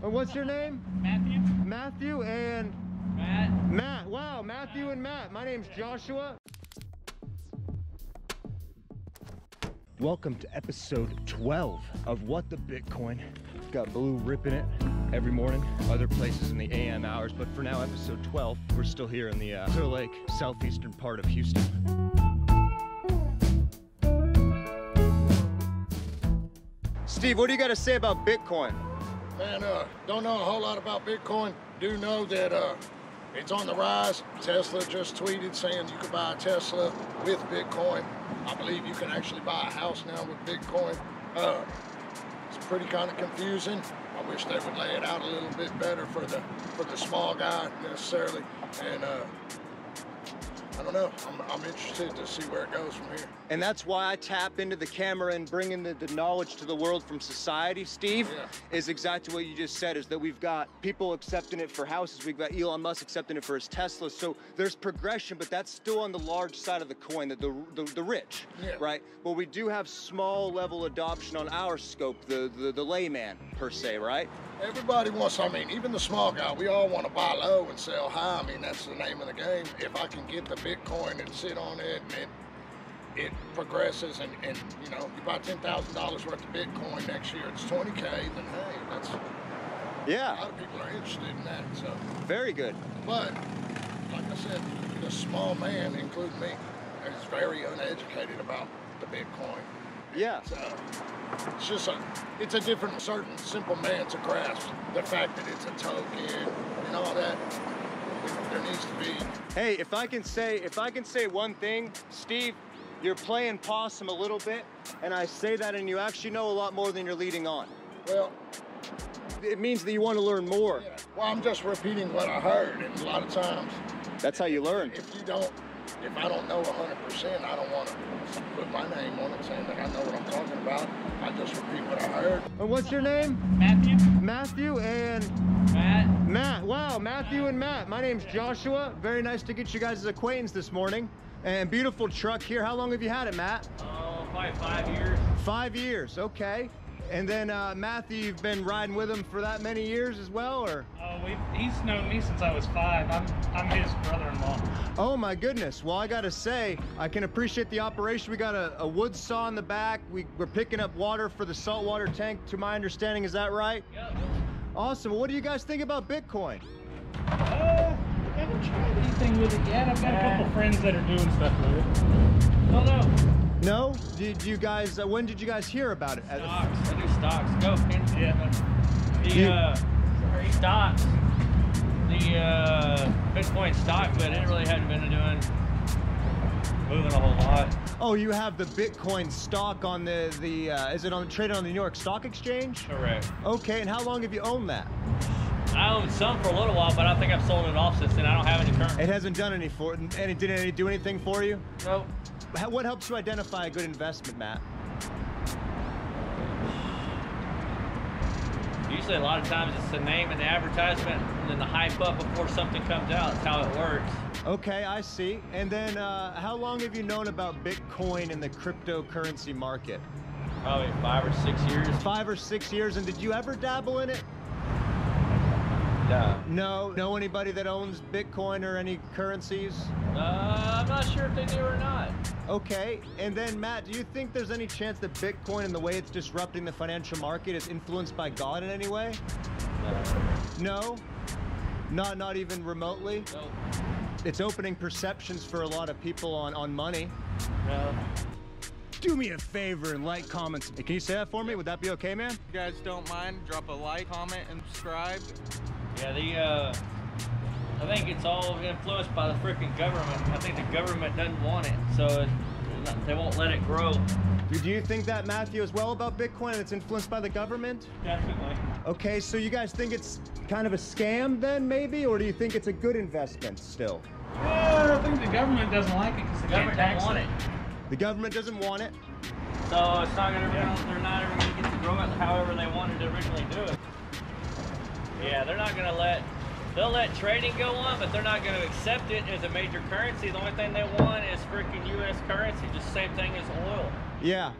And what's your name? Matthew? Matthew and Matt? Matt. Wow, Matthew and Matt. My name's Joshua. Welcome to episode 12 of What the Bitcoin. Got Blue ripping it every morning, other places in the AM hours, but for now, episode 12, we're still here in the uh, Clear Lake, southeastern part of Houston. Steve, what do you got to say about Bitcoin? Man, uh, don't know a whole lot about Bitcoin. Do know that uh, it's on the rise. Tesla just tweeted saying you could buy a Tesla with Bitcoin. I believe you can actually buy a house now with Bitcoin. Uh, it's pretty kind of confusing. I wish they would lay it out a little bit better for the for the small guy necessarily. And uh, I don't know. I'm, I'm interested to see where it goes from here. And that's why I tap into the camera and bring in the, the knowledge to the world from society, Steve, Yeah. is exactly what you just said, is that we've got people accepting it for houses, we've got Elon Musk accepting it for his Tesla. So there's progression, but that's still on the large side of the coin, the, the, the, the rich, Yeah. right? Well, we do have small level adoption on our scope, the, the, the layman per se, right? Everybody wants, I mean, even the small guy, we all want to buy low and sell high. I mean, that's the name of the game. If I can get the Bitcoin and sit on it and it, it progresses and, and, you know, you buy $10,000 worth of Bitcoin next year, it's 20K, then hey, that's, yeah. a lot of people are interested in that. So, very good. but, like I said, the small man, including me, is very uneducated about the Bitcoin. Yeah. Uh, it's just a, it's a different, certain simple man to grasp the fact that it's a token and all that. There needs to be. Hey, if I can say if I can say one thing, Steve, you're playing possum a little bit, and I say that and you actually know a lot more than you're leading on. Well, It means that you want to learn more. yeah, well, I'm just repeating what I heard, and a lot of times, That's how you learn. if you don't, if I don't know 100%, I don't want to put my name on it saying that I know what I'm talking about. I just repeat what I heard. And what's your name? Matthew? Matthew and Matt? Matt. Wow, Matthew and Matt. My name's Joshua. Very nice to get you guys' acquaintance this morning. And beautiful truck here. How long have you had it, Matt? Oh, probably five years. Five years. Okay. And then uh, Matthew, you've been riding with him for that many years as well, or? Oh, we he's known me since I was five. I'm I'm his brother-in-law. Oh my goodness. Well, I gotta say, I can appreciate the operation. We got a, a wood saw in the back. We, we're picking up water for the saltwater tank, to my understanding. Is that right? Yep. Awesome. What do you guys think about Bitcoin? Uh, I haven't tried anything with it yet. I've got a couple friends that are doing stuff with it. Don't know. No? Did you guys, uh, when did you guys hear about it? Stocks. I do stocks. Go, Pins. Yeah. The You- uh, stocks. The uh, Bitcoin stock, but it really hadn't been doing moving a whole lot. Oh, you have the Bitcoin stock on the, the uh, is it on traded on the New York Stock Exchange? Correct. Okay, and how long have you owned that? I owned some for a little while, but I think I've sold it off since then. I don't have any current. It hasn't done any for, and it didn't any, do anything for you? Nope. What helps you identify a good investment, Matt? Usually, a lot of times it's the name and the advertisement, and then the hype up before something comes out. That's how it works. Okay, I see. And then, uh, how long have you known about Bitcoin and the cryptocurrency market? Probably five or six years. Five or six years. And did you ever dabble in it? No. No. Know anybody that owns Bitcoin or any currencies? Uh, I'm not sure if they do or not. Okay. And then, Matt, do you think there's any chance that Bitcoin and the way it's disrupting the financial market is influenced by God in any way? No. No. Not not even remotely. Nope. It's opening perceptions for a lot of people on, on money. No. Do me a favor and like, comments. Can you say that for me? Would that be okay, man? If you guys don't mind, drop a like, comment, and subscribe. Yeah, the uh, I think it's all influenced by the freaking government. I think the government doesn't want it, so it, they won't let it grow. Do you think that, Matthew, as well about Bitcoin and it's influenced by the government? Definitely. Okay, so you guys think it's kind of a scam then, maybe? Or do you think it's a good investment still? Well, I think the government doesn't like it because The they can't government doesn't want it. it, The government doesn't want it. so it's not gonna. They're not ever gonna get to grow it however they wanted to originally do it. Yeah, they're not gonna let. They'll let trading go on, but they're not going to accept it as a major currency. The only thing they want is freaking U.S. currency, just same thing as oil. Yeah.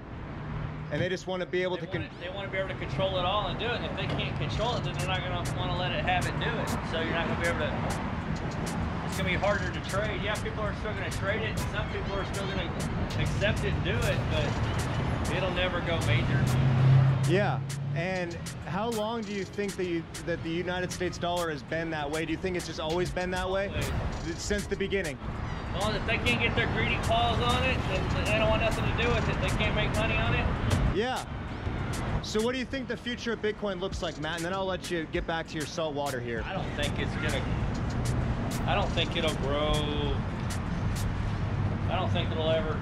And they just want to be able They to. Want, to, they want to be able to control it all and do it. And if they can't control it, then they're not going to want to let it have it do it. So you're not going to be able to. It's going to be harder to trade. Yeah, people are still going to trade it. And some people are still going to accept it and do it, but it'll never go major. yeah. And how long do you think that you, that the United States dollar has been that way? Do you think it's just always been that way Always. since the beginning? Well, if they can't get their greedy paws on it, then they don't want nothing to do with it. They can't make money on it. Yeah. So what do you think the future of Bitcoin looks like, Matt? And then I'll let you get back to your salt water here. I don't think it's gonna. I don't think it'll grow. I don't think it'll ever.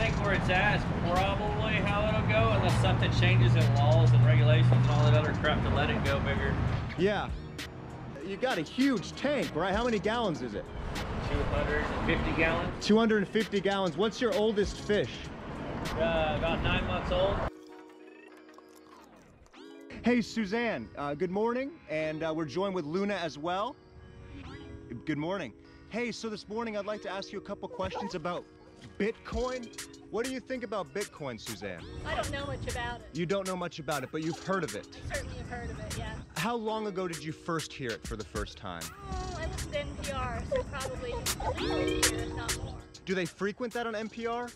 I think where it's at is probably how it'll go, unless something changes in laws and regulations and all that other crap to let it go bigger. Yeah. You got a huge tank, right? How many gallons is it? 250 gallons, 250 gallons. What's your oldest fish? uh, about nine months old. Hey, Suzanne, uh, good morning. And uh, we're joined with Luna as well. Good morning. Hey, so this morning I'd like to ask you a couple questions about Bitcoin. What do you think about Bitcoin, Suzanne? I don't know much about it. You don't know much about it, but you've heard of it. I certainly have heard of it, yeah. How long ago did you first hear it for the first time? Oh, I listen to NPR, so probably at least a year, if not more. Do they frequent that on NPR?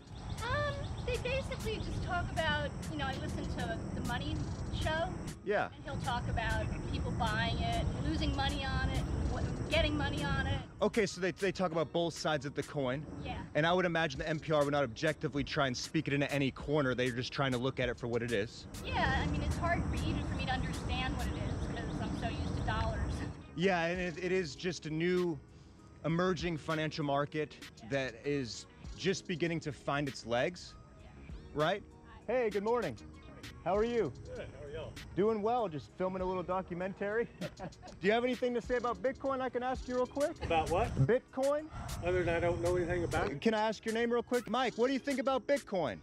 They basically just talk about, you know, I listen to the Money Show, Yeah. and he'll talk about people buying it, losing money on it, getting money on it. Okay, so they, they talk about both sides of the coin. Yeah. And I would imagine the NPR would not objectively try and speak it into any corner. They're just trying to look at it for what it is. Yeah, I mean, it's hard for even for me to understand what it is because I'm so used to dollars. Yeah, and it, it is just a new emerging financial market that is just beginning to find its legs, right? Hey, good morning. How are you? Good. How are y'all? Doing well, just filming a little documentary. Do you have anything to say about Bitcoin I can ask you real quick? About what? Bitcoin? Other than I don't know anything about it. Can I ask your name real quick? Mike, what do you think about Bitcoin?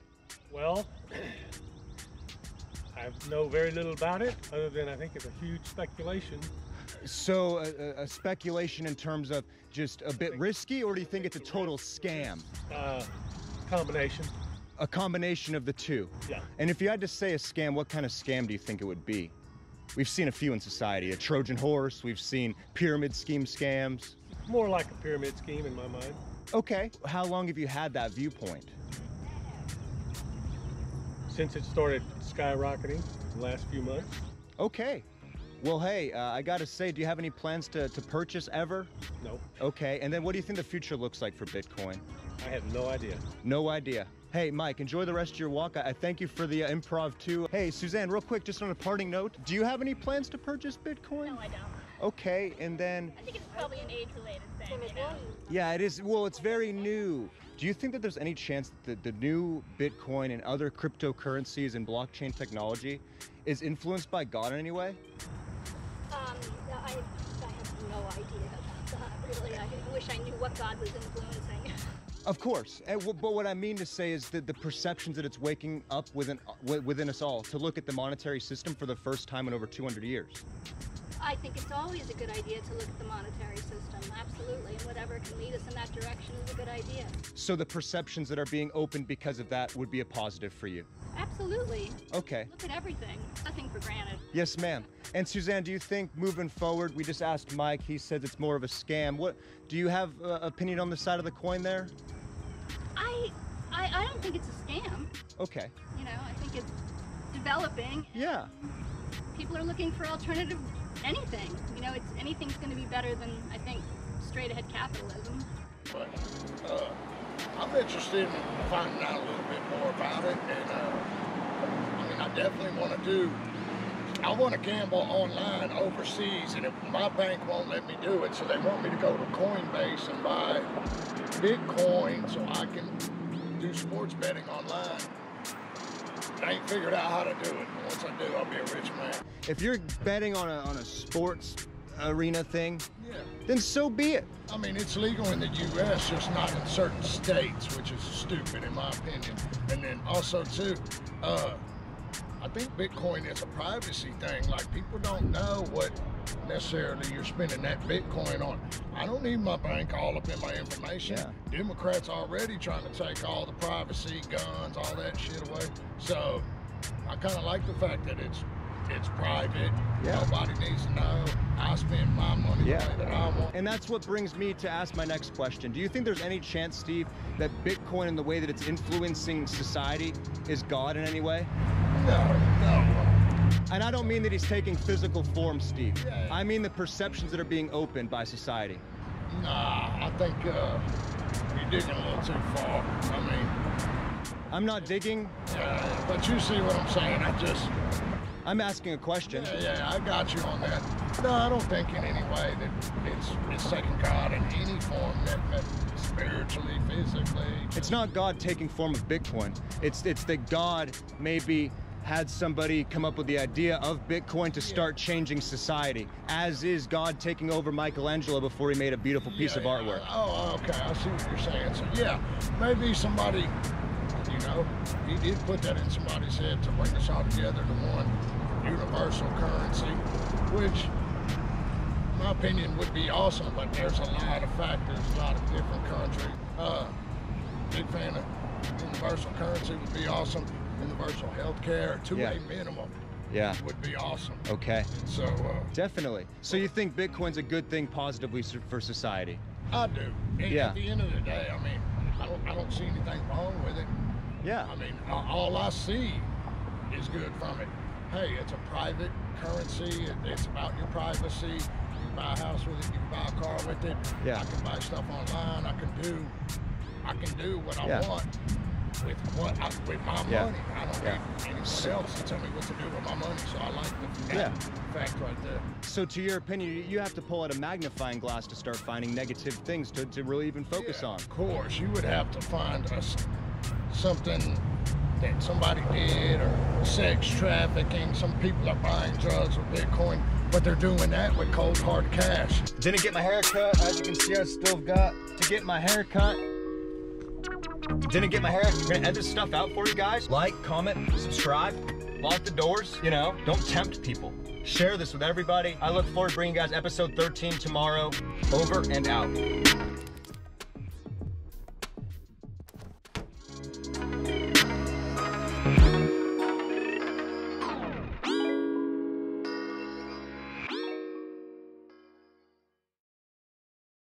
Well, I know very little about it, other than I think it's a huge speculation. So, a, a- a speculation in terms of just a bit risky, or do you think it's a total scam? Uh, combination. A combination of the two. Yeah. And if you had to say a scam, what kind of scam do you think it would be? We've seen a few in society a Trojan horse, we've seen pyramid scheme scams. More like a pyramid scheme in my mind. Okay, how long have you had that viewpoint? Since it started skyrocketing the last few months. Okay. Well, hey, uh, I gotta say, do you have any plans to, to purchase ever? No, Okay, and then what do you think the future looks like for Bitcoin? I have no idea. No idea. Hey, Mike, enjoy the rest of your walk. I, I thank you for the uh, improv too. Hey, Suzanne, real quick, just on a parting note, do you have any plans to purchase Bitcoin? No, I don't. Okay, and then, I think it's probably an age-related thing, you know? yeah, it is, well, it's very new. Do you think that there's any chance that the, the new Bitcoin and other cryptocurrencies and blockchain technology is influenced by God in any way? Um, I, I have no idea about that, really. I wish I knew what God was influencing. Of course, but what I mean to say is that the perceptions that it's waking up within within us all to look at the monetary system for the first time in over 200 years. I think it's always a good idea to look at the monetary system, absolutely, and whatever can lead us in that direction is a good idea. So the perceptions that are being opened because of that would be a positive for you. Absolutely. Okay. Look at everything. Nothing for granted. Yes, ma'am. And Suzanne, do you think moving forward, we just asked Mike, he said it's more of a scam. What do you have uh, opinion on the side of the coin there? I, I, I don't think it's a scam. Okay. You know, I think it's developing. Yeah. People are looking for alternative anything. You know, it's anything's going to be better than I think straight ahead capitalism. But uh, I'm interested in finding out a little bit more about it, and uh, I mean, I definitely want to do. I want to gamble online overseas, and if my bank won't let me do it, so they want me to go to Coinbase and buy Bitcoin so I can do sports betting online. I ain't figured out how to do it. But once I do, I'll be a rich man. If you're betting on a on a sports arena thing, Yeah. then so be it. I mean, it's legal in the U.S., just not in certain states, which is stupid in my opinion. And then also too, uh, I think Bitcoin is a privacy thing. Like people don't know what necessarily you're spending that Bitcoin on. I don't need my bank all up in my information. Yeah. Democrats already trying to take all the privacy, guns, all that shit away. So I kind of like the fact that it's it's private. Yeah. Nobody needs to know. I spend my money Yeah. the way that I want. And that's what brings me to ask my next question. Do you think there's any chance, Steve, that Bitcoin and the way that it's influencing society is God in any way? No, no. And I don't mean that he's taking physical form, Steve. Yeah. I mean the perceptions that are being opened by society. Nah, I think uh, you're digging a little too far. I mean, I'm not digging, yeah, but you see what I'm saying. I just, I'm asking a question. yeah, yeah, I got you on that. No, I don't think in any way that it's it's taking God in any form, that, that spiritually, physically. It's not God taking form of Bitcoin. It's it's that God maybe had somebody come up with the idea of Bitcoin to start changing society, as is God taking over Michelangelo before he made a beautiful piece Yeah, of yeah. artwork. Oh, okay. I see what you're saying. So yeah, maybe somebody, you know, he did put that in somebody's head to bring us all together to one universal currency, which, in my opinion, would be awesome. But there's a lot of factors, a lot of different countries. Uh, big fan of universal currency would be awesome. Universal health care to Yeah. a minimum Yeah. would be awesome. Okay. So uh, Definitely. So you think Bitcoin's a good thing positively for society? I do. And Yeah. At the end of the day, I mean, I don't, I don't see anything wrong with it. Yeah. I mean, all I see is good from it. Hey, it's a private currency. It's about your privacy. You can buy a house with it. You can buy a car with it. Yeah. I can buy stuff online. I can do, I can do what I Yeah. want with what I, with my Yeah. money. I don't Yeah. need anyone else to tell me what to do with my money. So I like the Yeah. fact right there. So to your opinion, you- have to pull out a magnifying glass to start finding negative things to, to really even focus Yeah, on. Of course, you would have to find us something that somebody did or sex trafficking. Some people are buying drugs with Bitcoin, but they're doing that with cold hard cash. Didn't get my hair cut. As you can see, I still got to get my hair cut. Didn't get my hair. I'm gonna edit this stuff out for you guys. Like, comment, subscribe, lock the doors. You know, don't tempt people. Share this with everybody. I look forward to bringing you guys episode 13 tomorrow. Over and out.